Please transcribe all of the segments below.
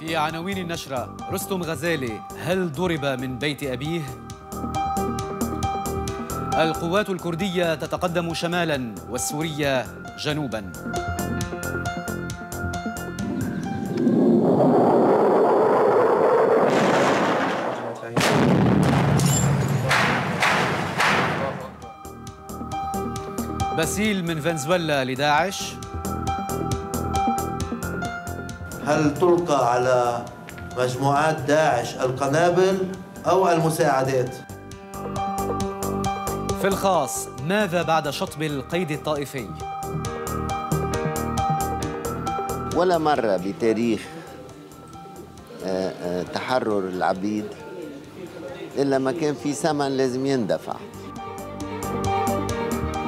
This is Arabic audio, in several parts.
في عناوين النشرة. رستم غزالي هل ضرب من بيت أبيه؟ القوات الكردية تتقدم شمالا والسورية جنوبا. باسيل من فنزويلا لداعش. هل تلقى على مجموعات داعش القنابل أو المساعدات؟ في الخاص ماذا بعد شطب القيد الطائفي؟ ولا مرة بتاريخ آه، آه، تحرر العبيد إلا ما كان في ثمن لازم يندفع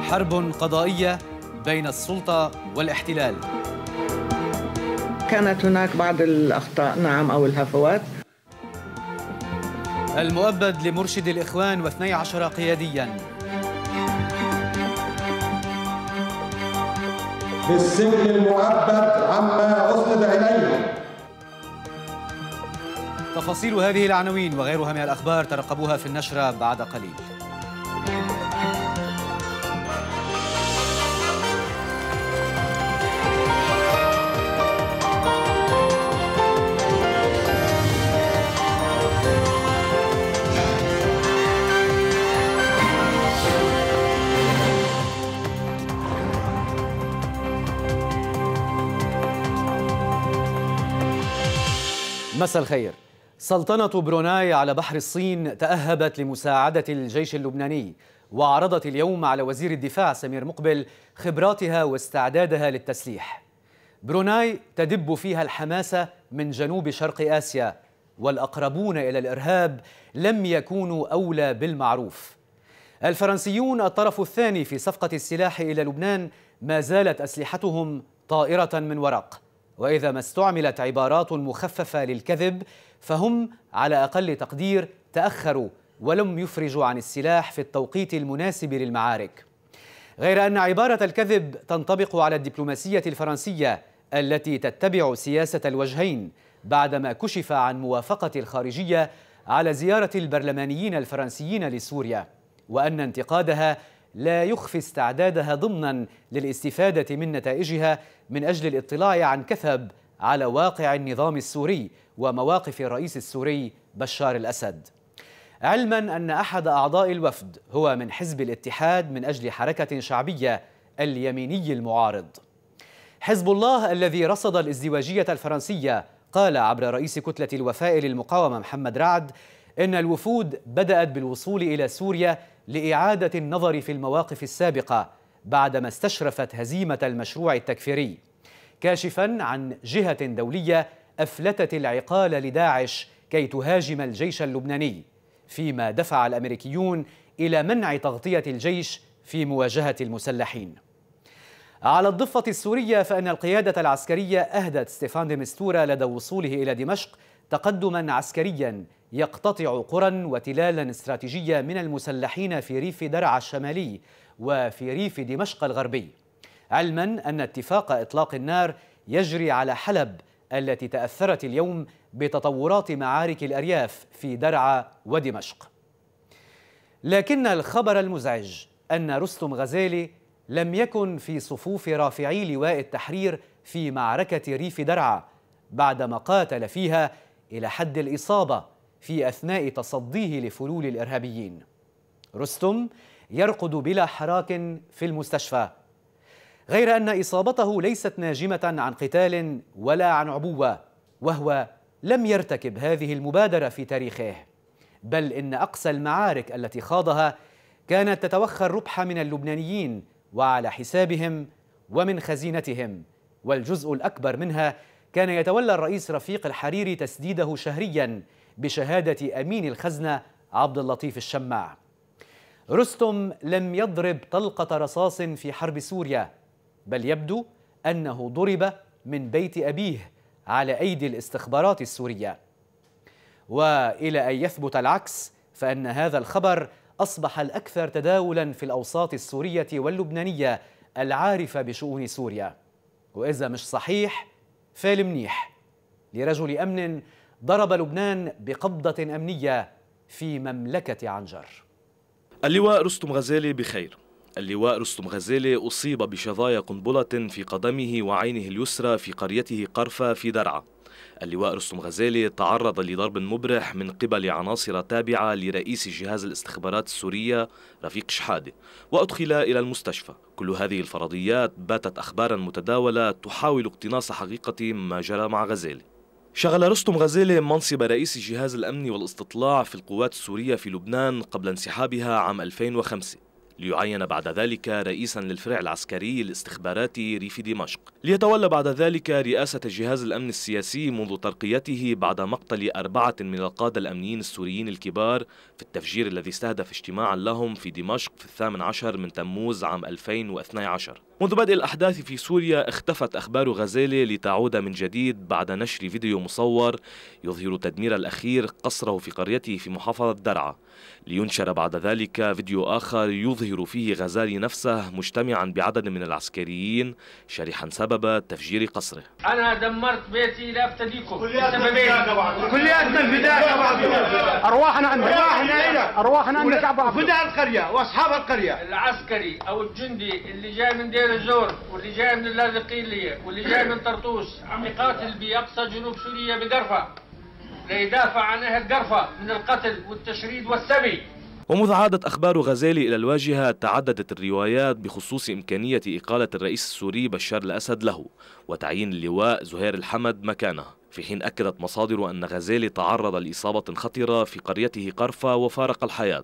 حرب قضائية بين السلطة والاحتلال كانت هناك بعض الأخطاء. نعم أو الهفوات. المؤبد لمرشد الإخوان واثني عشر قيادياً. بالسجن المؤبد عما أسند إليه. تفاصيل هذه العناوين وغيرها من الأخبار ترقبوها في النشرة بعد قليل. مساء الخير. سلطنة بروناي على بحر الصين تأهبت لمساعدة الجيش اللبناني وعرضت اليوم على وزير الدفاع سمير مقبل خبراتها واستعدادها للتسليح. بروناي تدب فيها الحماسة من جنوب شرق آسيا والأقربون إلى الإرهاب لم يكونوا أولى بالمعروف. الفرنسيون الطرف الثاني في صفقة السلاح إلى لبنان ما زالت أسلحتهم طائرة من ورق. وإذا ما استعملت عبارات مخففة للكذب فهم على أقل تقدير تأخروا ولم يفرجوا عن السلاح في التوقيت المناسب للمعارك. غير أن عبارة الكذب تنطبق على الدبلوماسية الفرنسية التي تتبع سياسة الوجهين بعدما كشف عن موافقة الخارجية على زيارة البرلمانيين الفرنسيين لسوريا وأن انتقادها لا يخفي استعدادها ضمنا للاستفادة من نتائجها من أجل الاطلاع عن كثب على واقع النظام السوري ومواقف الرئيس السوري بشار الأسد. علما أن أحد أعضاء الوفد هو من حزب الاتحاد من أجل حركة شعبية اليميني المعارض. حزب الله الذي رصد الازدواجية الفرنسية قال عبر رئيس كتلة الوفاء للمقاومة محمد رعد إن الوفود بدأت بالوصول إلى سوريا لإعادة النظر في المواقف السابقة بعدما استشرفت هزيمة المشروع التكفيري. كاشفا عن جهة دولية أفلتت العقال لداعش كي تهاجم الجيش اللبناني فيما دفع الأمريكيون إلى منع تغطية الجيش في مواجهة المسلحين. على الضفة السورية فإن القيادة العسكرية أهدت ستيفان دي مستورا لدى وصوله إلى دمشق تقدما عسكريا يقتطع قرى وتلالا استراتيجية من المسلحين في ريف درعا الشمالي وفي ريف دمشق الغربي. علما أن اتفاق إطلاق النار يجري على حلب التي تأثرت اليوم بتطورات معارك الأرياف في درعا ودمشق. لكن الخبر المزعج أن رستم غزالي لم يكن في صفوف رافعي لواء التحرير في معركة ريف درعا بعدما قاتل فيها إلى حد الإصابة في أثناء تصديه لفلول الإرهابيين. رستم يرقد بلا حراك في المستشفى. غير أن إصابته ليست ناجمة عن قتال ولا عن عبوة وهو لم يرتكب هذه المبادرة في تاريخه. بل إن أقصى المعارك التي خاضها كانت تتوخى الربح من اللبنانيين وعلى حسابهم ومن خزينتهم. والجزء الأكبر منها كان يتولى الرئيس رفيق الحريري تسديده شهريا بشهادة أمين الخزنة عبد اللطيف الشماع. رستم لم يضرب طلقة رصاص في حرب سوريا بل يبدو أنه ضرب من بيت أبيه على أيدي الاستخبارات السورية. وإلى أن يثبت العكس فإن هذا الخبر أصبح الأكثر تداولا في الأوساط السورية واللبنانية العارفة بشؤون سوريا. وإذا مش صحيح فالمنيح لرجل أمن ضرب لبنان بقبضة أمنية في مملكة عنجر. اللواء رستم غزالي بخير. اللواء رستم غزالي أصيب بشظايا قنبلة في قدمه وعينه اليسرى في قريته قرفة في درعا. اللواء رستم غزالي تعرض لضرب مبرح من قبل عناصر تابعة لرئيس جهاز الاستخبارات السورية رفيق شحادة وأدخل إلى المستشفى. كل هذه الفرضيات باتت أخبارا متداولة تحاول اقتناص حقيقة ما جرى مع غزالي. شغل رستم غزالي منصب رئيس جهاز الأمن والاستطلاع في القوات السورية في لبنان قبل انسحابها عام 2005 ليعين بعد ذلك رئيسا للفرع العسكري الاستخباراتي ريف دمشق. ليتولى بعد ذلك رئاسة جهاز الأمن السياسي منذ ترقيته بعد مقتل أربعة من القادة الأمنيين السوريين الكبار في التفجير الذي استهدف اجتماعا لهم في دمشق في الثامن عشر من تموز عام 2012 منذ بدء الأحداث في سوريا اختفت أخبار غزالي لتعود من جديد بعد نشر فيديو مصور يظهر تدمير الأخير قصره في قريته في محافظة درعا. لينشر بعد ذلك فيديو آخر يظهر فيه غزالي نفسه مجتمعا بعدد من العسكريين شرحا سبب تفجير قصره. أنا دمرت بيتي لأفتديكم كلياتنا الفداء أرواحنا عندك أرواحنا إلى أرواحنا عند شعب فداء القرية وأصحاب القرية. العسكري أو الجندي اللي جاي من دير الزور واللي جاي من اللاذقية واللي جاي من طرطوس. عم يقاتل بأقصى جنوب سوريا بقرفة ليدافع عن أهل قرفة من القتل والتشريد والسبي. ومذ عادت أخبار غزالي إلى الواجهة تعددت الروايات بخصوص إمكانية إقالة الرئيس السوري بشار الأسد له وتعيين اللواء زهير الحمد مكانه. في حين أكدت مصادر أن غزالي تعرض لإصابة خطرة في قريته قرفة وفارق الحياة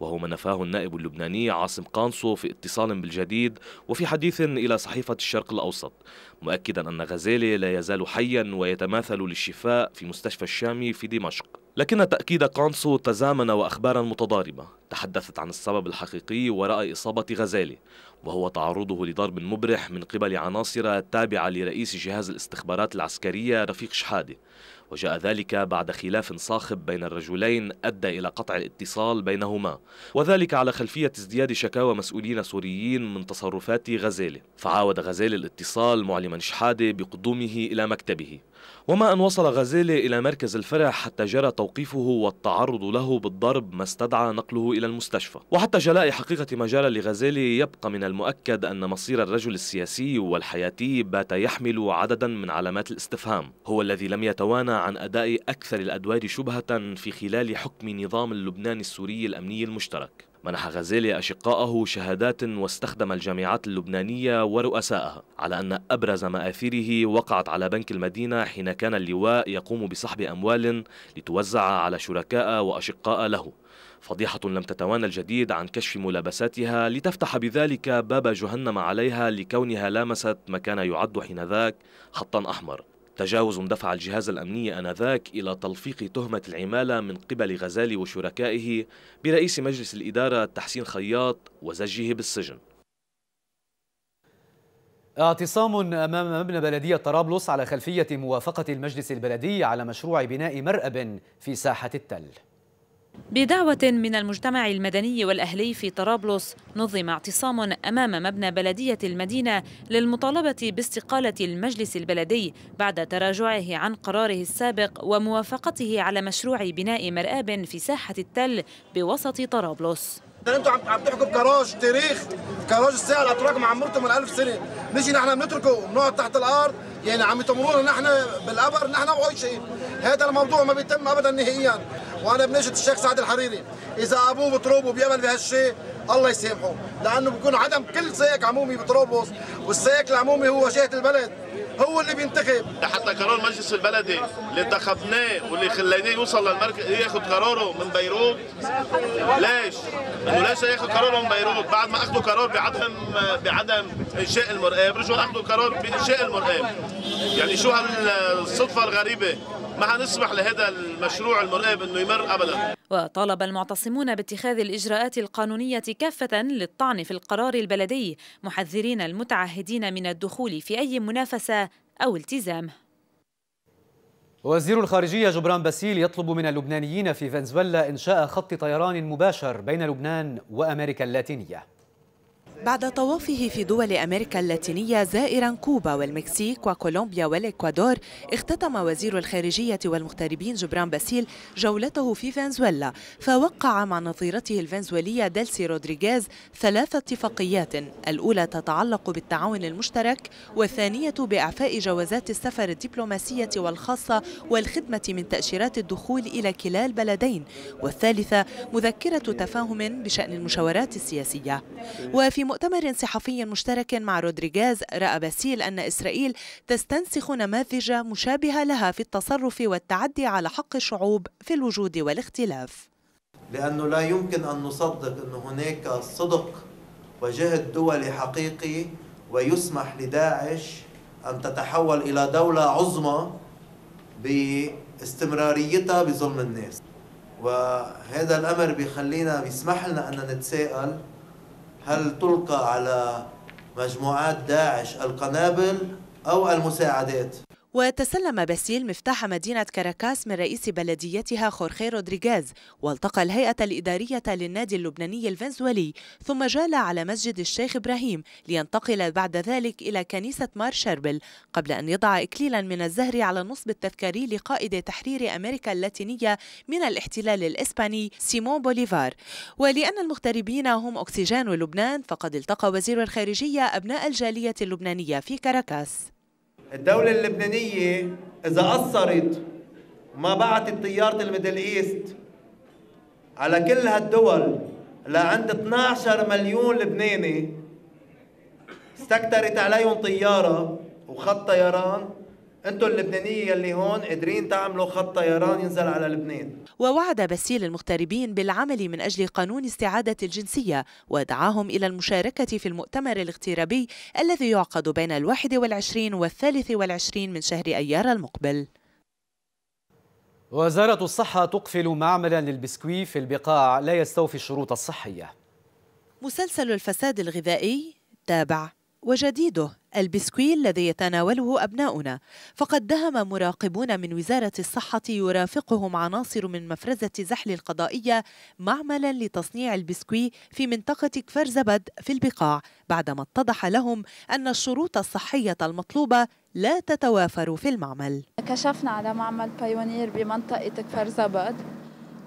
وهو ما نفاه النائب اللبناني عاصم قانصو في اتصال بالجديد وفي حديث إلى صحيفة الشرق الأوسط مؤكدا أن غزالي لا يزال حيا ويتماثل للشفاء في مستشفى الشامي في دمشق. لكن تأكيد قانصو تزامن وأخبارا متضاربة تحدثت عن السبب الحقيقي وراء إصابة غزالي وهو تعرضه لضرب مبرح من قبل عناصر تابعة لرئيس جهاز الاستخبارات العسكرية رفيق شحادة. وجاء ذلك بعد خلاف صاخب بين الرجلين أدى إلى قطع الاتصال بينهما وذلك على خلفية ازدياد شكاوى مسؤولين سوريين من تصرفات غزالي فعاود غزالي الاتصال معلما شحادة بقدومه إلى مكتبه. وما أن وصل غزالي إلى مركز الفرع حتى جرى توقيفه والتعرض له بالضرب ما استدعى نقله إلى المستشفى. وحتى جلاء حقيقة ما جرى لغزالي يبقى من المؤكد أن مصير الرجل السياسي والحياتي بات يحمل عددا من علامات الاستفهام. هو الذي لم يتوانى عن أداء أكثر الأدوار شبهة في خلال حكم نظام اللبناني السوري الأمني المشترك. منح غزالي أشقائه شهادات واستخدم الجامعات اللبنانية ورؤسائها على أن أبرز مآثره وقعت على بنك المدينة حين كان اللواء يقوم بسحب أموال لتوزع على شركاء وأشقاء له. فضيحة لم تتوانى الجديد عن كشف ملابساتها لتفتح بذلك باب جهنم عليها لكونها لامست ما كان يعد حينذاك خطا أحمر. تجاوز دفع الجهاز الأمني آنذاك إلى تلفيق تهمة العمالة من قبل غزالي وشركائه برئيس مجلس الإدارة تحسين خياط وزجه بالسجن. اعتصام أمام مبنى بلدية طرابلس على خلفية موافقة المجلس البلدي على مشروع بناء مرأب في ساحة التل. بدعوة من المجتمع المدني والأهلي في طرابلس نظم اعتصام أمام مبنى بلدية المدينة للمطالبة باستقالة المجلس البلدي بعد تراجعه عن قراره السابق وموافقته على مشروع بناء مرآب في ساحة التل بوسط طرابلس. أنتوا عم تحكوا بكراج تاريخ كراج الساعة الاتراك معمرته من ألف سنة. نجي نحن بنتركه بنقعد تحت الأرض يعني عم يطمرونا نحن بالقبر نحن وعايشين هذا الموضوع ما بيتم ابدا نهائيا. وأنا بنجد الشيخ سعد الحريري إذا أبوه بتربه وبيقبل بهالشيء الله يسامحه. لأنه بيكون عدم كل سيك عمومي بطرابلس والسيك العمومي هو واجهه البلد. هو اللي بينتخب. حتى قرار مجلس البلدي اللي انتخبناه واللي خليناه يوصل للمركز ياخذ قراره من بيروت؟ ليش؟ إنه ليش ياخذ قراره من بيروت؟ بعد ما اخذوا قرار بعدم بعدم إنشاء المرآب رجعوا اخذوا قرار بإنشاء المرآب يعني شو هالصدفة الغريبة؟ ما حنسمح لهذا المشروع المرآب انه يمر ابدا. وطالب المعتصمون باتخاذ الإجراءات القانونية كافة للطعن في القرار البلدي محذرين المتعهدين من الدخول في أي منافسة أو التزام. وزير الخارجية جبران باسيل يطلب من اللبنانيين في فنزويلا إنشاء خط طيران مباشر بين لبنان وأمريكا اللاتينية. بعد طوافه في دول أمريكا اللاتينية زائرا كوبا والمكسيك وكولومبيا والإكوادور اختتم وزير الخارجية والمغتربين جبران باسيل جولته في فنزويلا فوقع مع نظيرته الفنزويلية ديلسي رودريغيز ثلاث اتفاقيات الأولى تتعلق بالتعاون المشترك والثانية بإعفاء جوازات السفر الدبلوماسية والخاصة والخدمة من تأشيرات الدخول إلى كلا البلدين والثالثة مذكرة تفاهم بشأن المشاورات السياسية. وفي مؤتمر صحفي مشترك مع رودريغيز رأى باسيل أن إسرائيل تستنسخ نماذج مشابهة لها في التصرف والتعدي على حق الشعوب في الوجود والاختلاف. لأنه لا يمكن أن نصدق أن هناك صدق وجهد دولي حقيقي ويسمح لداعش أن تتحول إلى دولة عظمى باستمراريتها بظلم الناس. وهذا الأمر بيخلينا بيسمح لنا أن نتساءل هل تلقى على مجموعات داعش القنابل أو المساعدات؟ وتسلم باسيل مفتاح مدينة كاراكاس من رئيس بلديتها خورخي رودريغيز والتقى الهيئة الإدارية للنادي اللبناني الفنزويلي ثم جال على مسجد الشيخ إبراهيم لينتقل بعد ذلك إلى كنيسة مار شربل. قبل أن يضع إكليلا من الزهر على النصب التذكاري لقائد تحرير أمريكا اللاتينية من الاحتلال الإسباني سيمون بوليفار. ولأن المغتربين هم أكسجين لبنان فقد التقى وزير الخارجية أبناء الجالية اللبنانية في كاراكاس. الدولة اللبنانية إذا قصرت وما بعتت طيارة الميدل إيست على كل هالدول لعند 12 مليون لبناني استكترت عليهم طيارة وخط طيران أنتم اللبنانيه اللي هون قادرين تعملوا خط طيران ينزل على لبنان. ووعد باسيل المغتربين بالعمل من أجل قانون استعادة الجنسية ودعاهم إلى المشاركة في المؤتمر الاغترابي الذي يعقد بين الواحد والعشرين والثالث والعشرين من شهر أيار المقبل. وزارة الصحة تقفل معملا للبسكوي في البقاع لا يستوفي الشروط الصحية. مسلسل الفساد الغذائي تابع. وجديده البسكوي الذي يتناوله أبناؤنا. فقد دهم مراقبون من وزارة الصحة يرافقهم عناصر من مفرزة زحلة القضائية معملا لتصنيع البسكوي في منطقة كفر زبد في البقاع بعدما اتضح لهم أن الشروط الصحية المطلوبة لا تتوافر في المعمل. كشفنا على معمل بايونير بمنطقة كفر زبد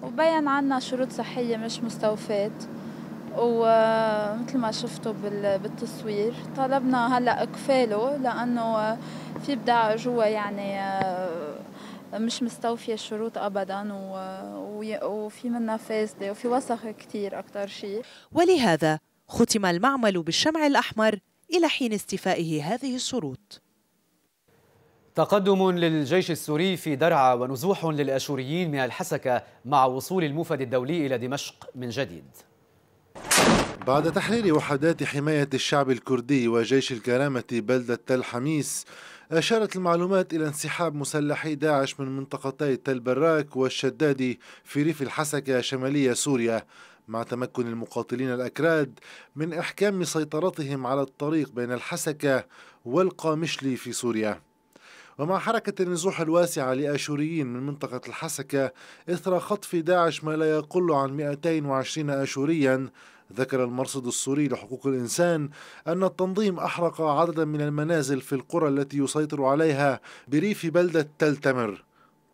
وبين عنا شروط صحية مش مستوفاة. ومثل ما شفتوا بالتصوير طلبنا هلأ إقفاله لأنه في بضاعه جوا يعني آه، مش مستوفية الشروط ابدا وفي منها فاسدة وفي وسخ كثير أكثر شيء ولهذا ختم المعمل بالشمع الأحمر إلى حين استيفائه هذه الشروط. تقدم للجيش السوري في درعا ونزوح للأشوريين من الحسكة مع وصول الموفد الدولي إلى دمشق من جديد. بعد تحرير وحدات حماية الشعب الكردي وجيش الكرامة بلدة تل حميس أشارت المعلومات إلى انسحاب مسلحي داعش من منطقتي تل براك والشدادي في ريف الحسكة شمالية سوريا. مع تمكن المقاتلين الأكراد من إحكام سيطرتهم على الطريق بين الحسكة والقامشلي في سوريا. ومع حركة النزوح الواسعة لآشوريين من منطقة الحسكة إثر خطف داعش ما لا يقل عن 220 آشوريا. ذكر المرصد السوري لحقوق الإنسان أن التنظيم أحرق عددا من المنازل في القرى التي يسيطر عليها بريف بلدة تل تمر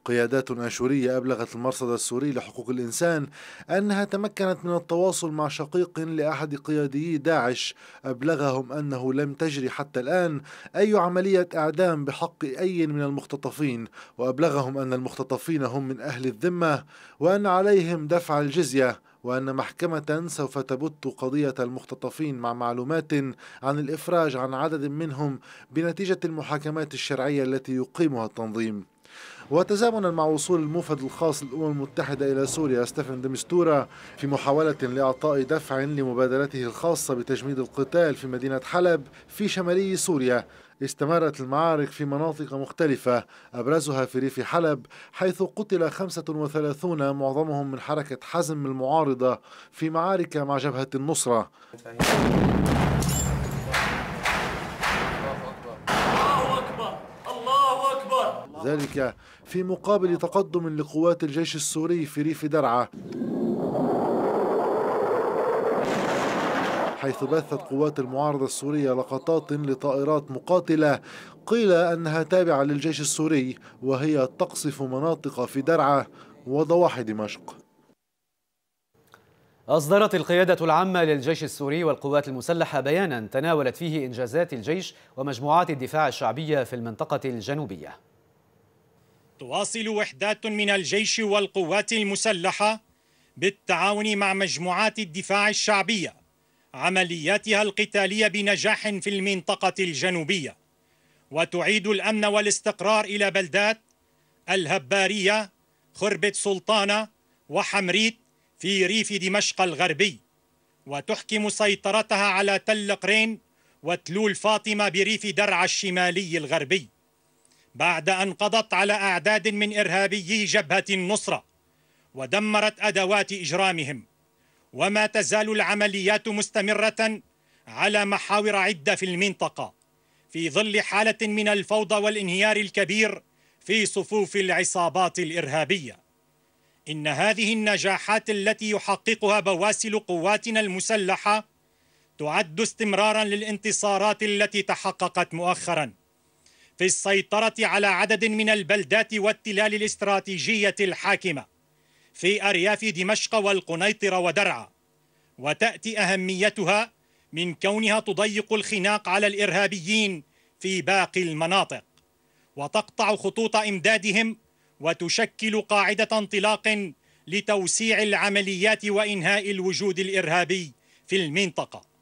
قيادات آشورية أبلغت المرصد السوري لحقوق الإنسان أنها تمكنت من التواصل مع شقيق لأحد قياديي داعش. أبلغهم أنه لم تجري حتى الآن أي عملية إعدام بحق أي من المختطفين. وأبلغهم أن المختطفين هم من أهل الذمة وأن عليهم دفع الجزية وأن محكمة سوف تبت قضية المختطفين مع معلومات عن الإفراج عن عدد منهم بنتيجة المحاكمات الشرعية التي يقيمها التنظيم. وتزامنا مع وصول الموفد الخاص للأمم المتحدة إلى سوريا ستيفن دمستورا في محاولة لإعطاء دفع لمبادرته الخاصة بتجميد القتال في مدينة حلب في شمالي سوريا. استمرت المعارك في مناطق مختلفة أبرزها في ريف حلب حيث قتل 35 معظمهم من حركة حزم المعارضة في معارك مع جبهة النصرة. ذلك في مقابل تقدم لقوات الجيش السوري في ريف درعا. حيث بثت قوات المعارضة السورية لقطات لطائرات مقاتلة قيل أنها تابعة للجيش السوري وهي تقصف مناطق في درعا وضواحي دمشق. أصدرت القيادة العامة للجيش السوري والقوات المسلحة بيانا تناولت فيه إنجازات الجيش ومجموعات الدفاع الشعبية في المنطقة الجنوبية. تواصل وحدات من الجيش والقوات المسلحة بالتعاون مع مجموعات الدفاع الشعبية عملياتها القتالية بنجاح في المنطقة الجنوبية. وتعيد الأمن والاستقرار إلى بلدات الهبارية خربة سلطانة وحمريت في ريف دمشق الغربي. وتحكم سيطرتها على تل قرين وتلول فاطمة بريف درعا الشمالي الغربي. بعد أن قضت على أعداد من إرهابيي جبهة النصرة ودمرت أدوات إجرامهم وما تزال العمليات مستمرة على محاور عدة في المنطقة في ظل حالة من الفوضى والانهيار الكبير في صفوف العصابات الإرهابية. إن هذه النجاحات التي يحققها بواسل قواتنا المسلحة تعد استمرارا للانتصارات التي تحققت مؤخرا. في السيطرة على عدد من البلدات والتلال الاستراتيجية الحاكمة. في أرياف دمشق والقنيطرة ودرعا. وتأتي أهميتها من كونها تضيق الخناق على الإرهابيين في باقي المناطق. وتقطع خطوط إمدادهم وتشكل قاعدة انطلاق لتوسيع العمليات وإنهاء الوجود الإرهابي في المنطقة.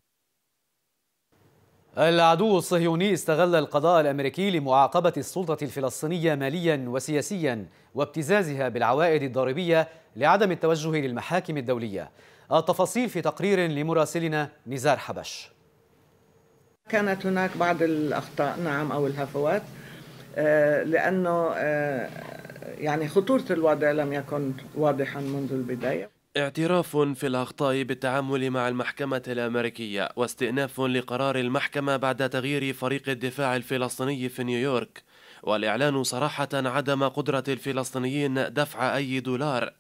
العدو الصهيوني استغل القضاء الأمريكي لمعاقبة السلطة الفلسطينية ماليا وسياسيا وابتزازها بالعوائد الضريبية لعدم التوجه للمحاكم الدولية. التفاصيل في تقرير لمراسلنا نزار حبش. كانت هناك بعض الأخطاء نعم أو الهفوات آه، لأنه آه، يعني خطورة الوضع لم يكن واضحا منذ البداية اعتراف في الأخطاء بالتعامل مع المحكمة الأمريكية واستئناف لقرار المحكمة بعد تغيير فريق الدفاع الفلسطيني في نيويورك والإعلان صراحة عدم قدرة الفلسطينيين دفع أي دولار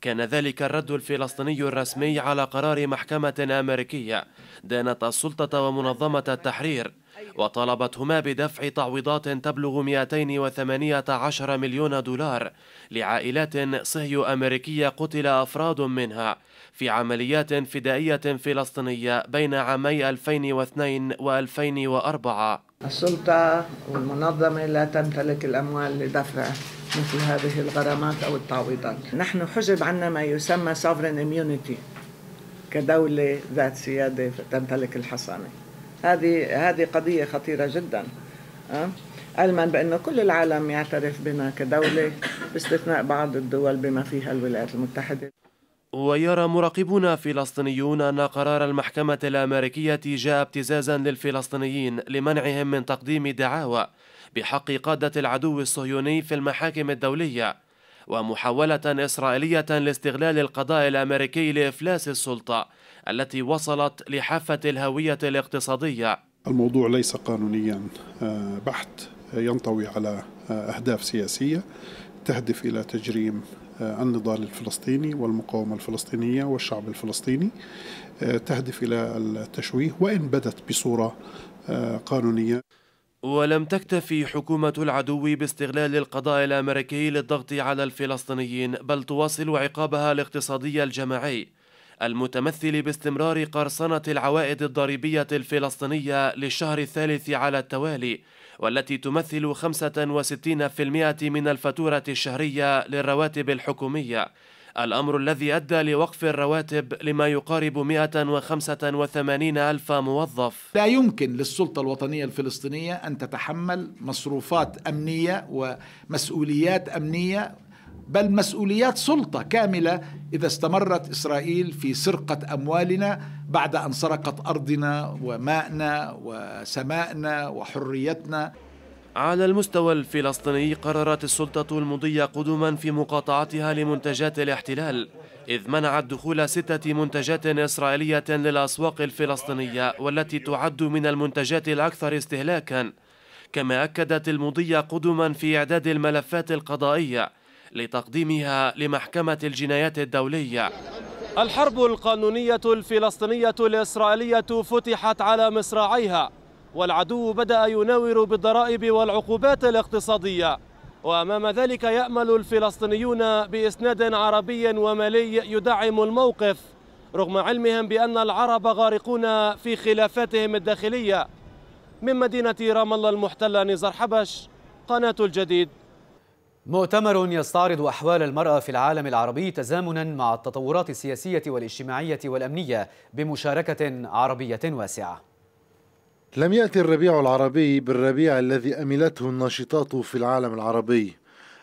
كان ذلك الرد الفلسطيني الرسمي على قرار محكمة أمريكية. دانت السلطة ومنظمة التحرير وطالبتهما بدفع تعويضات تبلغ 218 مليون دولار لعائلات صهيو أمريكية قتل أفراد منها في عمليات فدائية فلسطينية بين عامي 2002 و2004 السلطة والمنظمة لا تمتلك الأموال لدفع مثل هذه الغرامات أو التعويضات. نحن حجب عنا ما يسمى sovereign immunity كدولة ذات سيادة تمتلك الحصانة. هذه هذه قضية خطيرة جدا أه؟ علما بأن كل العالم يعترف بنا كدولة باستثناء بعض الدول بما فيها الولايات المتحدة. ويرى مراقبون فلسطينيون أن قرار المحكمة الأمريكية جاء ابتزازا للفلسطينيين لمنعهم من تقديم دعاوى. بحق قادة العدو الصهيوني في المحاكم الدولية ومحاولة إسرائيلية لاستغلال القضاء الأمريكي لإفلاس السلطة التي وصلت لحافة الهوية الاقتصادية. الموضوع ليس قانونيا آه، بحت ينطوي على آه، أهداف سياسية تهدف إلى تجريم آه، النضال الفلسطيني والمقاومة الفلسطينية والشعب الفلسطيني تهدف إلى التشويه وإن بدت بصورة قانونية. ولم تكتفي حكومة العدو باستغلال القضاء الأمريكي للضغط على الفلسطينيين بل تواصل عقابها الاقتصادي الجماعي. المتمثل باستمرار قرصنة العوائد الضريبية الفلسطينية للشهر الثالث على التوالي والتي تمثل 65% من الفاتورة الشهرية للرواتب الحكومية. الأمر الذي أدى لوقف الرواتب لما يقارب 185 ألف موظف. لا يمكن للسلطة الوطنية الفلسطينية أن تتحمل مصروفات أمنية ومسؤوليات أمنية بل مسؤوليات سلطة كاملة إذا استمرت إسرائيل في سرقة أموالنا بعد أن سرقت أرضنا وماءنا وسماءنا وحريتنا. على المستوى الفلسطيني قررت السلطة المضي قدما في مقاطعتها لمنتجات الاحتلال إذ منعت دخول ستة منتجات إسرائيلية للأسواق الفلسطينية والتي تعد من المنتجات الأكثر استهلاكا. كما أكدت المضي قدما في إعداد الملفات القضائية لتقديمها لمحكمة الجنايات الدولية. الحرب القانونية الفلسطينية الإسرائيلية فتحت على مصراعيها والعدو بدأ يناور بالضرائب والعقوبات الاقتصادية. وأمام ذلك يأمل الفلسطينيون بإسناد عربي ومالي يدعم الموقف رغم علمهم بأن العرب غارقون في خلافاتهم الداخلية. من مدينة رام الله المحتلة نزار حبش قناة الجديد. مؤتمر يستعرض أحوال المرأة في العالم العربي تزامنا مع التطورات السياسية والاجتماعية والأمنية بمشاركة عربية واسعة. لم يأتي الربيع العربي بالربيع الذي أملته الناشطات في العالم العربي.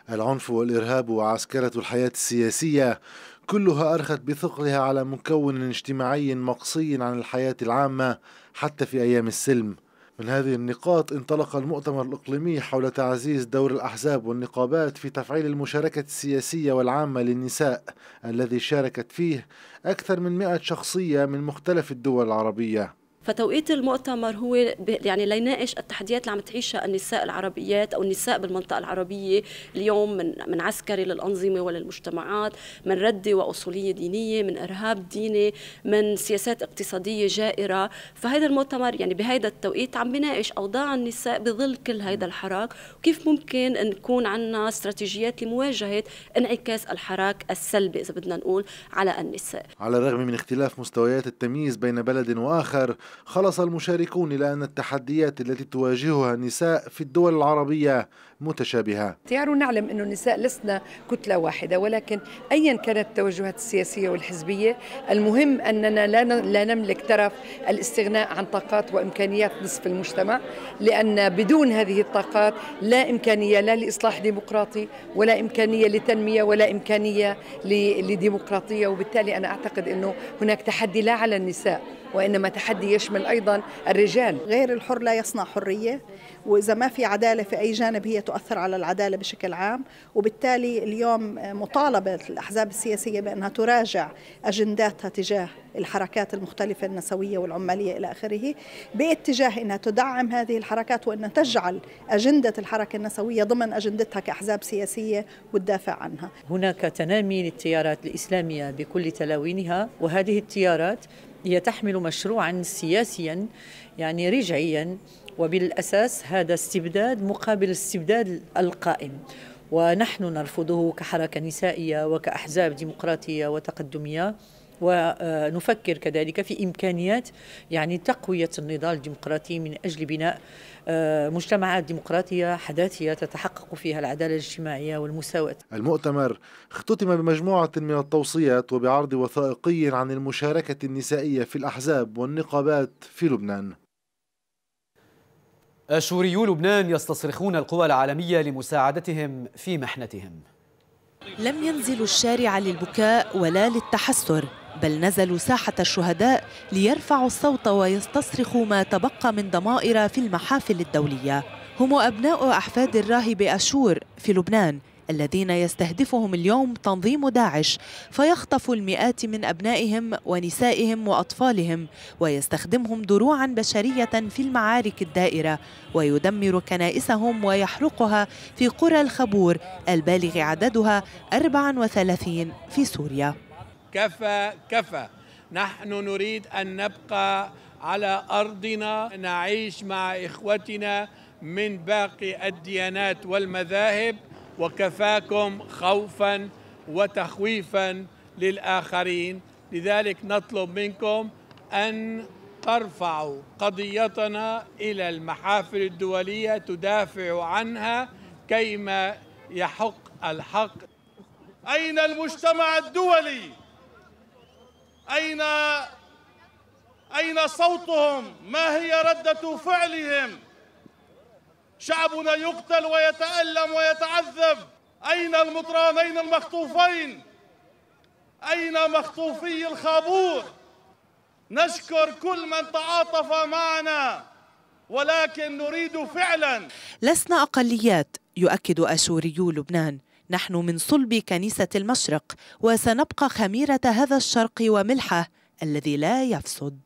العنف والإرهاب وعسكرة الحياة السياسية كلها أرخت بثقلها على مكون اجتماعي مقصي عن الحياة العامة حتى في أيام السلم. من هذه النقاط انطلق المؤتمر الإقليمي حول تعزيز دور الأحزاب والنقابات في تفعيل المشاركة السياسية والعامة للنساء الذي شاركت فيه أكثر من مئة شخصية من مختلف الدول العربية. فتوقيت المؤتمر هو يعني ليناقش التحديات اللي عم تعيشها النساء العربيات أو النساء بالمنطقة العربية اليوم من من عسكري للأنظمة وللمجتمعات من ردة وأصولية دينية من إرهاب ديني من سياسات اقتصادية جائرة. فهذا المؤتمر يعني بهذا التوقيت عم بيناقش أوضاع النساء بظل كل هذا الحراك وكيف ممكن نكون عندنا استراتيجيات لمواجهة انعكاس الحراك السلبي إذا بدنا نقول على النساء. على الرغم من اختلاف مستويات التمييز بين بلد وآخر خلص المشاركون إلى أن التحديات التي تواجهها النساء في الدول العربية متشابهة. تعالوا نعلم أن النساء لسنا كتلة واحدة ولكن أيا كانت التوجهات السياسية والحزبية المهم أننا لا نملك ترف الاستغناء عن طاقات وإمكانيات نصف المجتمع لأن بدون هذه الطاقات لا إمكانية لا لإصلاح ديمقراطي ولا إمكانية لتنمية ولا إمكانية لديمقراطية وبالتالي أنا أعتقد أنه هناك تحدي لا على النساء. وإنما تحدي يشمل أيضا الرجال. غير الحر لا يصنع حرية وإذا ما في عدالة في أي جانب هي تؤثر على العدالة بشكل عام. وبالتالي اليوم مطالبة الأحزاب السياسية بأنها تراجع أجنداتها تجاه الحركات المختلفة النسوية والعمالية إلى آخره باتجاه أنها تدعم هذه الحركات وأن تجعل أجندة الحركة النسوية ضمن أجندتها كأحزاب سياسية وتدافع عنها. هناك تنامي للتيارات الإسلامية بكل تلاوينها وهذه التيارات هي تحمل مشروعا سياسيا يعني رجعيا وبالأساس هذا استبداد مقابل الاستبداد القائم. ونحن نرفضه كحركة نسائية وكأحزاب ديمقراطية وتقدمية. ونفكر كذلك في إمكانيات يعني تقوية النضال الديمقراطي من أجل بناء مجتمعات ديمقراطية حداثية تتحقق فيها العدالة الاجتماعية والمساواة. المؤتمر اختتم بمجموعة من التوصيات وبعرض وثائقي عن المشاركة النسائية في الأحزاب والنقابات في لبنان. أشوريو لبنان يستصرخون القوى العالمية لمساعدتهم في محنتهم لم ينزلوا الشارع للبكاء ولا للتحسر بل نزلوا ساحة الشهداء ليرفعوا الصوت ويستصرخوا ما تبقى من ضمائر في المحافل الدولية. هم أبناء أحفاد الراهب أشور في لبنان الذين يستهدفهم اليوم تنظيم داعش. فيخطف المئات من أبنائهم ونسائهم وأطفالهم ويستخدمهم دروعا بشرية في المعارك الدائرة ويدمر كنائسهم ويحرقها في قرى الخبور البالغ عددها 34 في سوريا. كفى كفى. نحن نريد أن نبقى على أرضنا نعيش مع إخوتنا من باقي الديانات والمذاهب وكفاكم خوفا وتخويفا للآخرين. لذلك نطلب منكم أن ترفعوا قضيتنا إلى المحافل الدولية تدافع عنها كيما يحق الحق. أين المجتمع الدولي؟ اين أين صوتهم؟ ما هي ردة فعلهم؟ شعبنا يقتل ويتألم ويتعذب. أين المطران أين المخطوفين؟ أين مخطوفي الخابور؟ نشكر كل من تعاطف معنا ولكن نريد فعلا. لسنا أقليات يؤكد أشوريو لبنان. نحن من صلب كنيسة المشرق وسنبقى خميرة هذا الشرق وملحه الذي لا يفسد.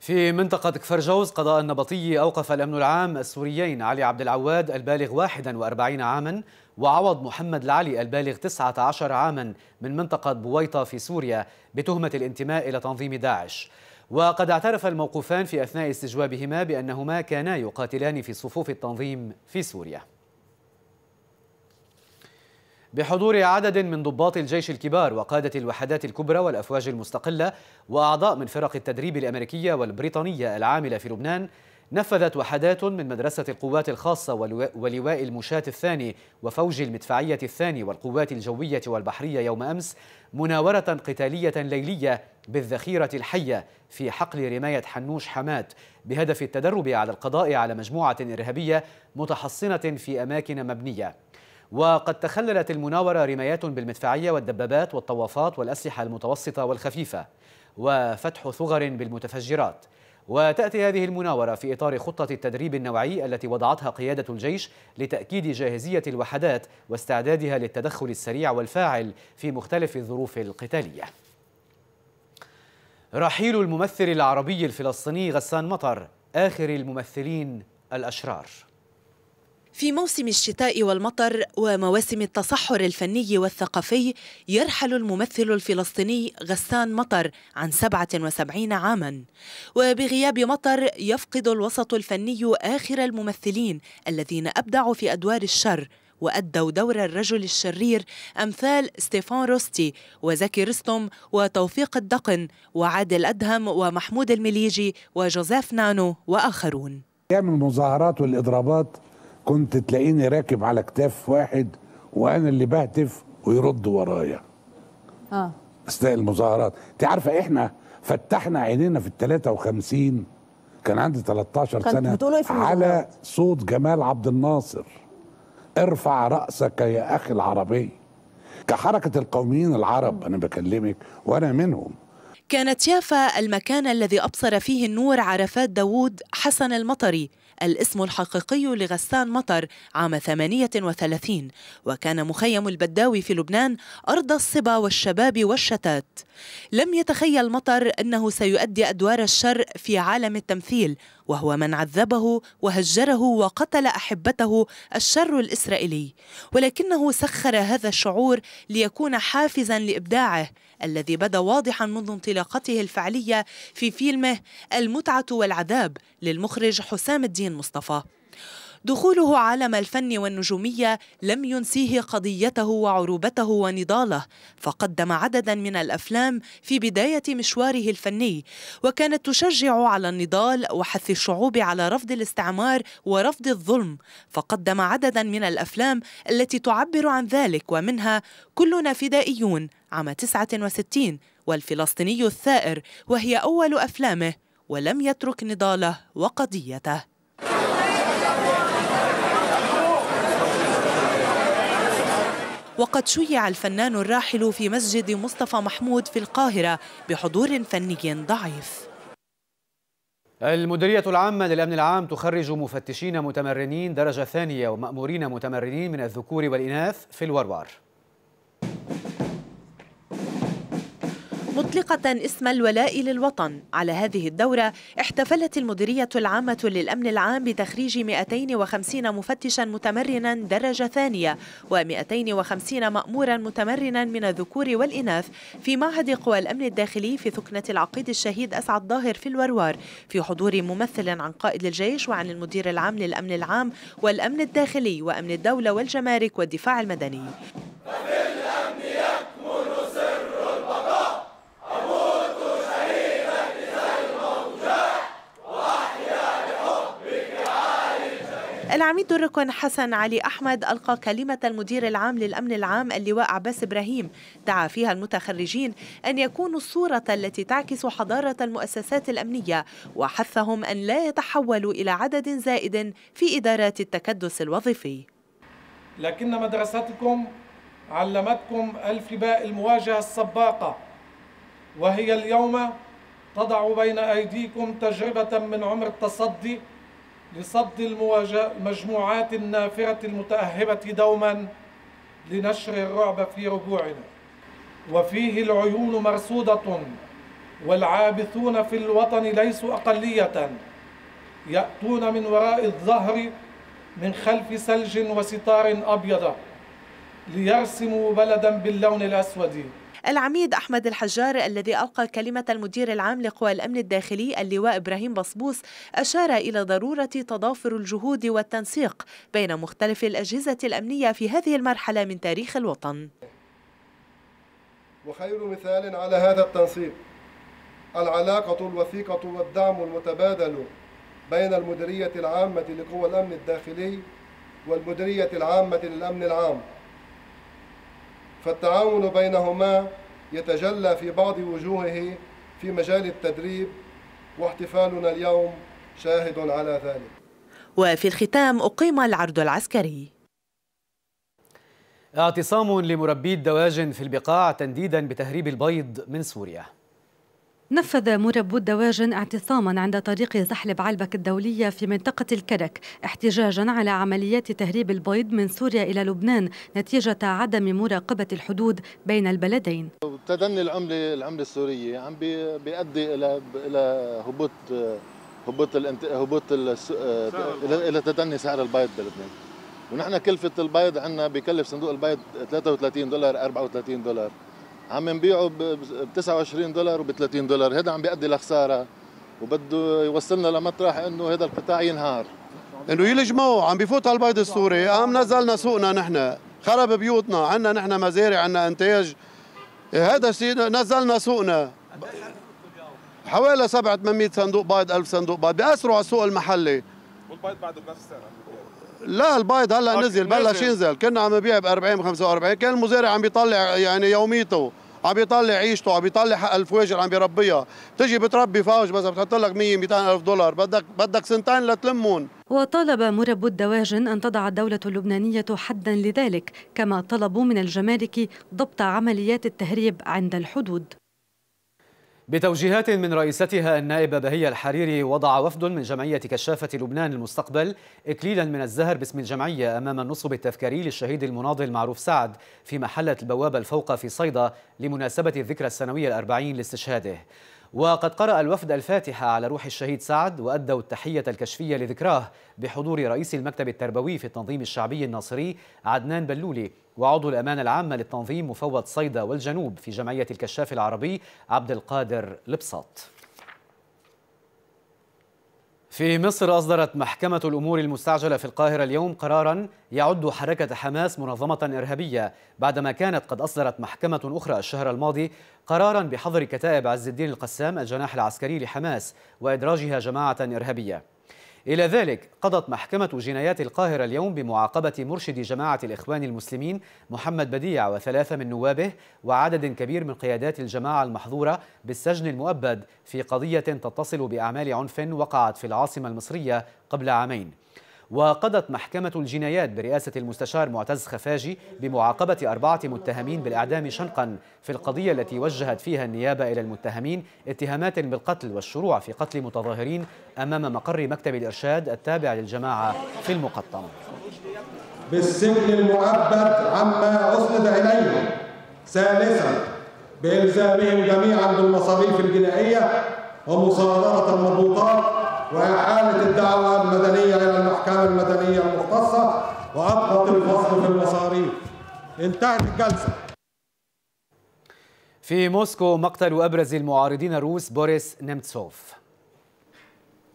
في منطقة كفر جوز قضاء النبطي أوقف الأمن العام السوريين علي عبد العواد البالغ 41 عاما وعوض محمد العلي البالغ 19 عاما من منطقة بويطة في سوريا بتهمة الانتماء إلى تنظيم داعش. وقد اعترف الموقوفان في أثناء استجوابهما بأنهما كانا يقاتلان في صفوف التنظيم في سوريا. بحضور عدد من ضباط الجيش الكبار وقادة الوحدات الكبرى والأفواج المستقلة وأعضاء من فرق التدريب الأمريكية والبريطانية العاملة في لبنان نفذت وحدات من مدرسة القوات الخاصة ولواء المشاة الثاني وفوج المدفعية الثاني والقوات الجوية والبحرية يوم أمس مناورة قتالية ليلية بالذخيرة الحية في حقل رماية حنوش حمات بهدف التدرب على القضاء على مجموعة إرهابية متحصنة في أماكن مبنية. وقد تخللت المناورة رمايات بالمدفعية والدبابات والطوافات والأسلحة المتوسطة والخفيفة وفتح ثغر بالمتفجرات. وتأتي هذه المناورة في إطار خطة التدريب النوعي التي وضعتها قيادة الجيش لتأكيد جاهزية الوحدات واستعدادها للتدخل السريع والفاعل في مختلف الظروف القتالية. رحيل الممثل العربي الفلسطيني غسان مطر آخر الممثلين الأشرار. في موسم الشتاء والمطر ومواسم التصحر الفني والثقافي يرحل الممثل الفلسطيني غسان مطر عن 77 عاما. وبغياب مطر يفقد الوسط الفني آخر الممثلين الذين أبدعوا في أدوار الشر وأدوا دور الرجل الشرير أمثال ستيفان روستي وزكي رستم وتوفيق الدقن وعادل أدهم ومحمود المليجي وجوزيف نانو وآخرون. أيام المظاهرات والإضرابات كنت تلاقيني راكب على كتاف واحد وأنا اللي بهتف ويرد ورايا. آه. أثناء المظاهرات. أنت عارفة إحنا فتحنا عينينا في ال 53 كان عندي 13 سنة إيه على صوت جمال عبد الناصر. ارفع رأسك يا أخي العربي. كحركة القوميين العرب أنا بكلمك وأنا منهم. كانت يافا المكان الذي أبصر فيه النور عرفات داوود حسن المطري. الاسم الحقيقي لغسان مطر عام 38 وكان مخيم البداوي في لبنان أرض الصبا والشباب والشتات. لم يتخيل مطر أنه سيؤدي أدوار الشر في عالم التمثيل وهو من عذبه وهجره وقتل أحبته الشر الإسرائيلي. ولكنه سخر هذا الشعور ليكون حافزا لإبداعه الذي بدا واضحا منذ انطلاقته الفعلية في فيلمه المتعة والعذاب للمخرج حسام الدين مصطفى. دخوله عالم الفن والنجومية لم ينسيه قضيته وعروبته ونضاله فقدم عددا من الأفلام في بداية مشواره الفني وكانت تشجع على النضال وحث الشعوب على رفض الاستعمار ورفض الظلم. فقدم عددا من الأفلام التي تعبر عن ذلك ومنها كلنا فدائيون عام 69 والفلسطيني الثائر وهي أول أفلامه ولم يترك نضاله وقضيته. وقد شيع الفنان الراحل في مسجد مصطفى محمود في القاهرة بحضور فني ضعيف. المديرية العامة للأمن العام تخرج مفتشين متمرنين درجة ثانية ومأمورين متمرنين من الذكور والإناث في الوروار. مطلقة اسم الولاء للوطن. على هذه الدورة احتفلت المديرية العامة للأمن العام بتخريج 250 مفتشا متمرنا درجة ثانية و250 مأمورا متمرنا من الذكور والإناث في معهد قوى الأمن الداخلي في ثكنة العقيد الشهيد أسعد ظاهر في الوروار. في حضور ممثل عن قائد الجيش وعن المدير العام للأمن العام والأمن الداخلي وأمن الدولة والجمارك والدفاع المدني. العميد الركن حسن علي أحمد ألقى كلمة المدير العام للأمن العام اللواء عباس إبراهيم. دعا فيها المتخرجين أن يكونوا الصورة التي تعكس حضارة المؤسسات الأمنية وحثهم أن لا يتحولوا إلى عدد زائد في إدارات التكدس الوظيفي. لكن مدرستكم علمتكم الفباء المواجهة السباقة وهي اليوم تضع بين أيديكم تجربة من عمر التصدي لصد المجموعات النافرة المتأهبة دوما لنشر الرعب في ربوعنا. وفيه العيون مرصودة والعابثون في الوطن ليسوا أقلية. يأتون من وراء الظهر من خلف ثلج وستار أبيض ليرسموا بلدا باللون الأسود. العميد أحمد الحجار الذي ألقى كلمة المدير العام لقوى الأمن الداخلي اللواء إبراهيم بصبوس أشار إلى ضرورة تضافر الجهود والتنسيق بين مختلف الأجهزة الأمنية في هذه المرحلة من تاريخ الوطن. وخير مثال على هذا التنسيق العلاقة الوثيقة والدعم المتبادل بين المديرية العامة لقوى الأمن الداخلي والمديرية العامة للأمن العام. فالتعاون بينهما يتجلى في بعض وجوهه في مجال التدريب واحتفالنا اليوم شاهد على ذلك. وفي الختام أقيم العرض العسكري. اعتصام لمربي الدواجن في البقاع تنديدا بتهريب البيض من سوريا. نفذ مربو الدواجن اعتصاما عند طريق زحلب علبك الدولية في منطقة الكرك احتجاجا على عمليات تهريب البيض من سوريا إلى لبنان نتيجة عدم مراقبة الحدود بين البلدين. تدني العملة العملة السورية عم بيؤدي إلى إلى هبوط هبوط هبوط إلى تدني سعر البيض بلبنان. ونحن كلفة البيض عندنا بكلف صندوق البيض 33 دولار 34 دولار. عم نبيعه ب 29 دولار وب 30 دولار. هذا عم بيؤدي لخسارة وبده يوصلنا لمطرح إنه هذا القطاع ينهار. إنه يلجموا عم بفوت على البيض السوري. قام نزلنا سوقنا نحن. خرب بيوتنا. عندنا نحن مزارع عندنا إنتاج. هذا الشيء نزلنا سوقنا. حوالي 7 800 صندوق بيض 1000 صندوق بيض. بيأثروا على السوق المحلي. والبيض بعده بنفس السعر. لا البيض هلا نزل بلش ينزل. كنا عم نبيع ب 40 ب 45 كان المزارع عم بيطلع يعني يوميته عم بيطلع عيشته عم بيطلع حق الفواجر عم بيربيها. تجي بتربي فوج بس بتحط لك 100 200 ألف دولار. بدك بدك سنتين لتلمون وطالب مربو الدواجن أن تضع الدولة اللبنانية حدا لذلك كما طلبوا من الجمارك ضبط عمليات التهريب عند الحدود. بتوجيهات من رئيستها النائبة بهية الحريري وضع وفد من جمعية كشافة لبنان المستقبل إكليلا من الزهر باسم الجمعية أمام النصب التذكاري للشهيد المناضل معروف سعد في محلة البوابة الفوق في صيدا لمناسبة الذكرى السنوية الأربعين لاستشهاده. وقد قرأ الوفد الفاتحة على روح الشهيد سعد وأدوا التحية الكشفية لذكراه بحضور رئيس المكتب التربوي في التنظيم الشعبي الناصري عدنان بلولي. وعضو الأمانة العامة للتنظيم مفوض صيدا والجنوب في جمعية الكشاف العربي عبد القادر لبساط. في مصر أصدرت محكمة الأمور المستعجلة في القاهرة اليوم قرارا يعد حركة حماس منظمة إرهابية بعدما كانت قد أصدرت محكمة أخرى الشهر الماضي قرارا بحظر كتائب عز الدين القسام الجناح العسكري لحماس وإدراجها جماعة إرهابية. إلى ذلك قضت محكمة جنايات القاهرة اليوم بمعاقبة مرشد جماعة الإخوان المسلمين محمد بديع وثلاثة من نوابه وعدد كبير من قيادات الجماعة المحظورة بالسجن المؤبد في قضية تتصل بأعمال عنف وقعت في العاصمة المصرية قبل عامين. وقضت محكمة الجنايات برئاسة المستشار معتز خفاجي بمعاقبة أربعة متهمين بالإعدام شنقا في القضية التي وجهت فيها النيابة إلى المتهمين اتهامات بالقتل والشروع في قتل متظاهرين أمام مقر مكتب الإرشاد التابع للجماعة في المقطم. بالسجن المؤبد عما أسند إليهم ثالثا بإلزامهم جميعا بالمصاريف الجنائية ومصادرة المضبوطات وإحالة الدعوة المدنية إلى المحكمة المدنية المختصة وأبقت الفصل في المصاريف. انتهت الجلسة. في موسكو مقتل أبرز المعارضين الروس بوريس نيمتسوف.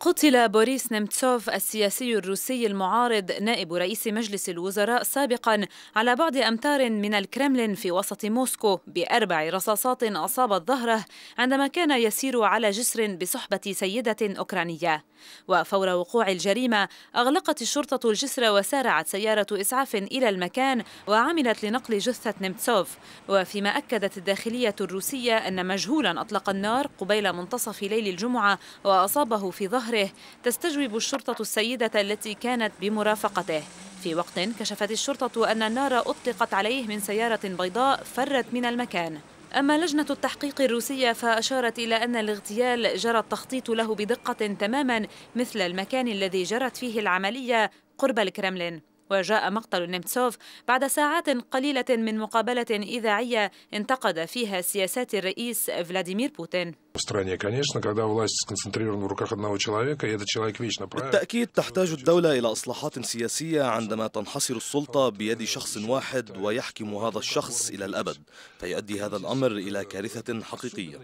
قتل بوريس نيمتسوف السياسي الروسي المعارض نائب رئيس مجلس الوزراء سابقا على بعد أمتار من الكرملين في وسط موسكو بأربع رصاصات أصابت ظهره عندما كان يسير على جسر بصحبة سيدة أوكرانية. وفور وقوع الجريمة أغلقت الشرطة الجسر وسارعت سيارة إسعاف إلى المكان وعملت لنقل جثة نيمتسوف وفيما أكدت الداخلية الروسية أن مجهولا أطلق النار قبيل منتصف ليل الجمعة وأصابه في ظهره تستجوب الشرطة السيدة التي كانت بمرافقته. في وقت كشفت الشرطة أن النار أطلقت عليه من سيارة بيضاء فرت من المكان. أما لجنة التحقيق الروسية فأشارت إلى أن الاغتيال جرى التخطيط له بدقة تماما مثل المكان الذي جرت فيه العملية قرب الكرملين. وجاء مقتل نيمتسوف بعد ساعات قليلة من مقابلة إذاعية انتقد فيها سياسات الرئيس فلاديمير بوتين. بالتأكيد تحتاج الدولة إلى إصلاحات سياسية عندما تنحصر السلطة بيد شخص واحد ويحكم هذا الشخص إلى الأبد فيؤدي هذا الأمر إلى كارثة حقيقية.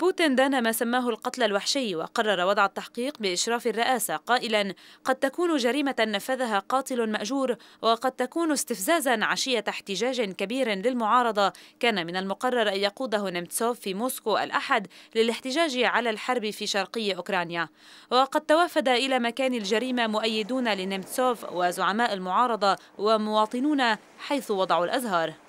بوتين دان ما سماه القتل الوحشي وقرر وضع التحقيق بإشراف الرئاسة قائلا قد تكون جريمة نفذها قاتل مأجور وقد تكون استفزازا عشية احتجاج كبير للمعارضة. كان من المقرر أن يقوده نيمتسوف في موسكو الأحد للاحتجاج على الحرب في شرقي أوكرانيا. وقد توافد إلى مكان الجريمة مؤيدون لنيمتسوف وزعماء المعارضة ومواطنون حيث وضعوا الأزهار.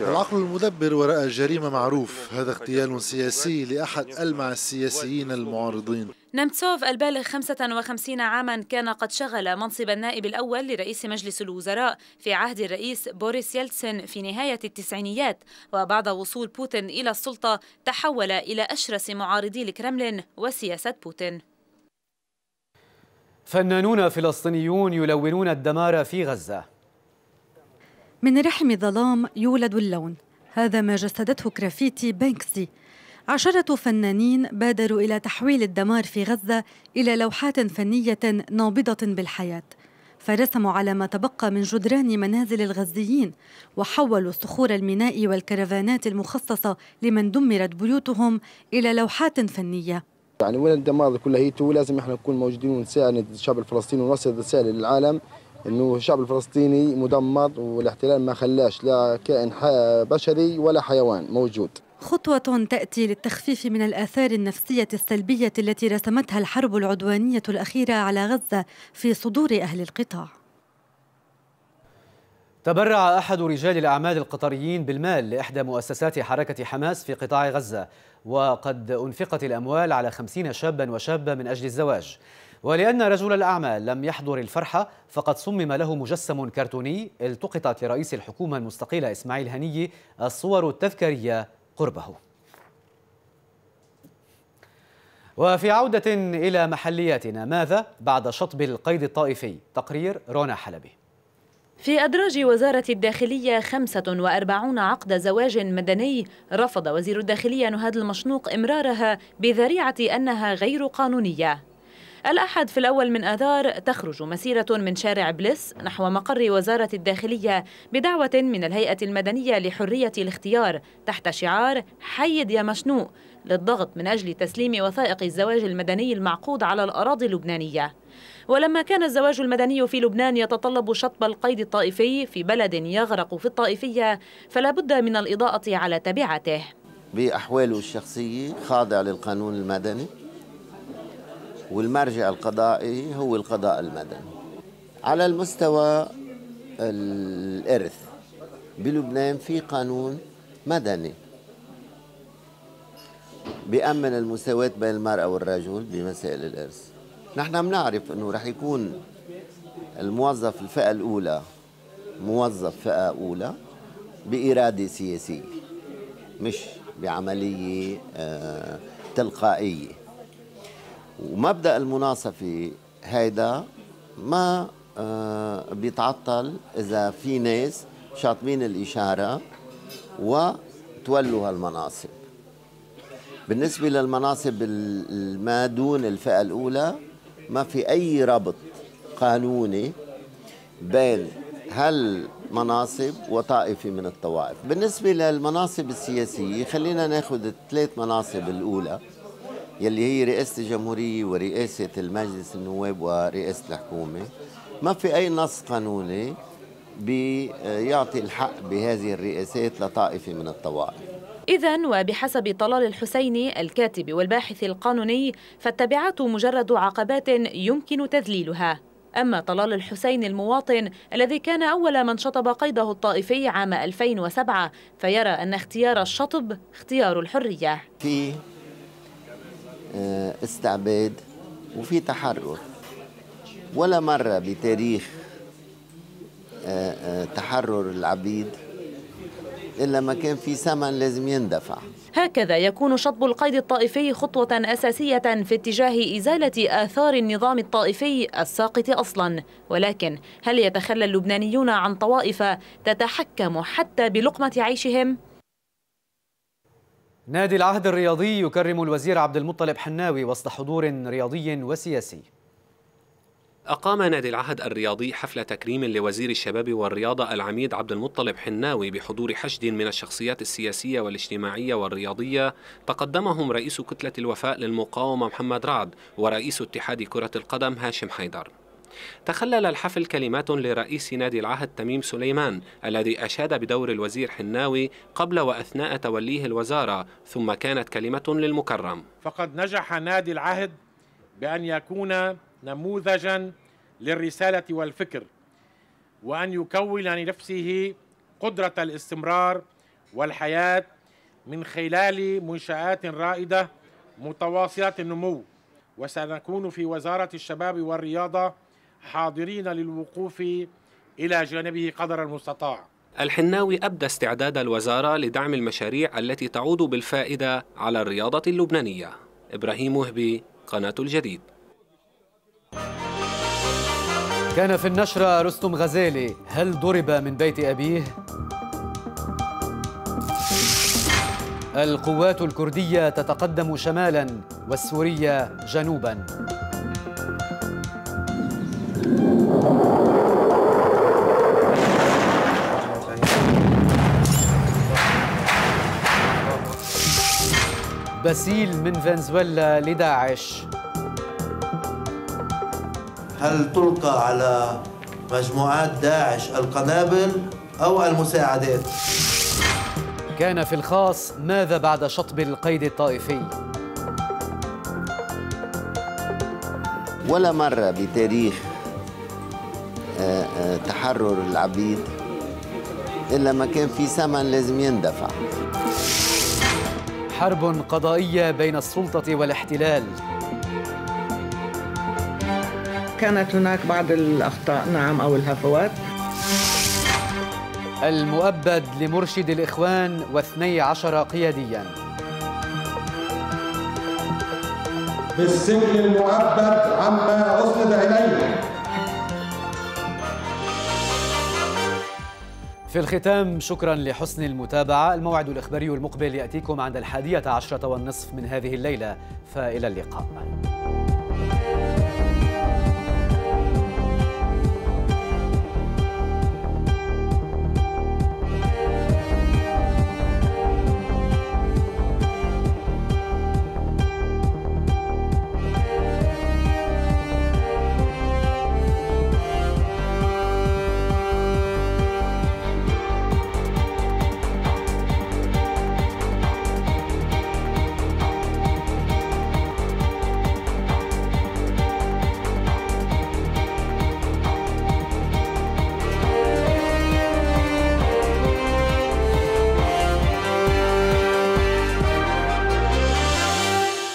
العقل المدبر وراء الجريمة معروف. هذا اغتيال سياسي لأحد ألمع السياسيين المعارضين. نمتسوف البالغ 55 عاما كان قد شغل منصب النائب الأول لرئيس مجلس الوزراء في عهد الرئيس بوريس يلتسن في نهاية التسعينيات وبعد وصول بوتين إلى السلطة تحول إلى أشرس معارضي الكرملين وسياسة بوتين. فنانون فلسطينيون يلونون الدمار في غزة. من رحم ظلام يولد اللون. هذا ما جسدته غرافيتي بانكسي. عشرة فنانين بادروا إلى تحويل الدمار في غزة إلى لوحات فنية نابضة بالحياة. فرسموا على ما تبقى من جدران منازل الغزيين وحولوا صخور الميناء والكرفانات المخصصة لمن دمرت بيوتهم إلى لوحات فنية. يعني وين الدمار كله هيتو لازم إحنا نكون موجودين ونساعد الشعب الفلسطيني ونوصل رسالة للعالم إنه الشعب الفلسطيني مدمر والاحتلال ما خلاش لا كائن بشري ولا حيوان موجود خطوة تأتي للتخفيف من الآثار النفسية السلبية التي رسمتها الحرب العدوانية الأخيرة على غزة في صدور أهل القطاع. تبرع أحد رجال الأعمال القطريين بالمال لإحدى مؤسسات حركة حماس في قطاع غزة وقد أنفقت الأموال على خمسين شابا وشابة من أجل الزواج ولأن رجل الأعمال لم يحضر الفرحة فقد صمم له مجسم كرتوني التقطت لرئيس الحكومة المستقيلة إسماعيل هنية الصور التذكارية قربه. وفي عودة إلى محلياتنا ماذا بعد شطب القيد الطائفي؟ تقرير رونا حلبي. في أدراج وزارة الداخلية 45 عقد زواج مدني رفض وزير الداخلية نهاد المشنوق إمرارها بذريعة أنها غير قانونية. الأحد في الأول من آذار تخرج مسيرة من شارع بليس نحو مقر وزارة الداخلية بدعوة من الهيئة المدنية لحرية الاختيار تحت شعار حيد يا مشنوق للضغط من أجل تسليم وثائق الزواج المدني المعقود على الأراضي اللبنانية. ولما كان الزواج المدني في لبنان يتطلب شطب القيد الطائفي في بلد يغرق في الطائفية فلا بد من الإضاءة على تبعاته بأحواله الشخصية خاضع للقانون المدني. والمرجع القضائي هو القضاء المدني. على المستوى الإرث بلبنان في قانون مدني. بيأمن المساواة بين المرأة والرجل بمسائل الإرث. نحن بنعرف أنه رح يكون الموظف الفئة الأولى موظف فئة أولى بإرادة سياسية مش بعملية آه، تلقائية. ومبدأ المناصفة هيدا ما آه، بيتعطل إذا في ناس شاطبين الإشارة وتولوا هالمناصب. بالنسبة للمناصب ما دون الفئة الأولى ما في أي ربط قانوني بين هالمناصب وطائفة من الطوائف. بالنسبة للمناصب السياسية خلينا ناخذ الثلاث مناصب الأولى. يلي هي رئاسة الجمهورية ورئاسة المجلس النواب ورئاسة الحكومة. ما في أي نص قانوني بيعطي الحق بهذه الرئاسات لطائفة من الطوائف. إذا وبحسب طلال الحسيني الكاتب والباحث القانوني فالتبعات مجرد عقبات يمكن تذليلها. أما طلال الحسين المواطن الذي كان أول من شطب قيده الطائفي عام 2007 فيرى أن اختيار الشطب اختيار الحرية. في استعباد وفي تحرر. ولا مرة بتاريخ آه، آه، تحرر العبيد إلا ما كان في ثمن لازم يندفع. هكذا يكون شطب القيد الطائفي خطوة أساسية في اتجاه إزالة آثار النظام الطائفي الساقط أصلا. ولكن هل يتخلى اللبنانيون عن طوائف تتحكم حتى بلقمة عيشهم؟ نادي العهد الرياضي يكرم الوزير عبد المطلب حناوي وسط حضور رياضي وسياسي. أقام نادي العهد الرياضي حفل تكريم لوزير الشباب والرياضة العميد عبد المطلب حناوي بحضور حشد من الشخصيات السياسية والاجتماعية والرياضية. تقدمهم رئيس كتلة الوفاء للمقاومة محمد رعد ورئيس اتحاد كرة القدم هاشم حيدر. تخلل الحفل كلمات لرئيس نادي العهد تميم سليمان الذي أشاد بدور الوزير حناوي قبل وأثناء توليه الوزارة ثم كانت كلمة للمكرم. فقد نجح نادي العهد بأن يكون نموذجا للرسالة والفكر وأن يكون لنفسه قدرة الاستمرار والحياة من خلال منشآت رائدة متواصلة النمو. وسنكون في وزارة الشباب والرياضة حاضرين للوقوف إلى جانبه قدر المستطاع. الحناوي أبدى استعداد الوزارة لدعم المشاريع التي تعود بالفائدة على الرياضة اللبنانية. إبراهيم وهبي قناة الجديد. كان في النشرة رستم غزالي هل ضرب من بيت أبيه؟ القوات الكردية تتقدم شمالا والسورية جنوبا. باسيل من فنزويلا لداعش هل تلقى على مجموعات داعش القنابل أو المساعدات؟ كان في الخاص ماذا بعد شطب القيد الطائفي؟ ولا مرة بتاريخ آه، آه، تحرر العبيد إلا ما كان في ثمن لازم يندفع حرب قضائية بين السلطة والاحتلال. كانت هناك بعض الأخطاء نعم أو الهفوات. المؤبد لمرشد الإخوان واثني عشر قيادياً. بالسجن المؤبد عما أسند إليه. في الختام شكرا لحسن المتابعة. الموعد الإخباري المقبل يأتيكم عند الحادية عشرة والنصف من هذه الليلة. فإلى اللقاء.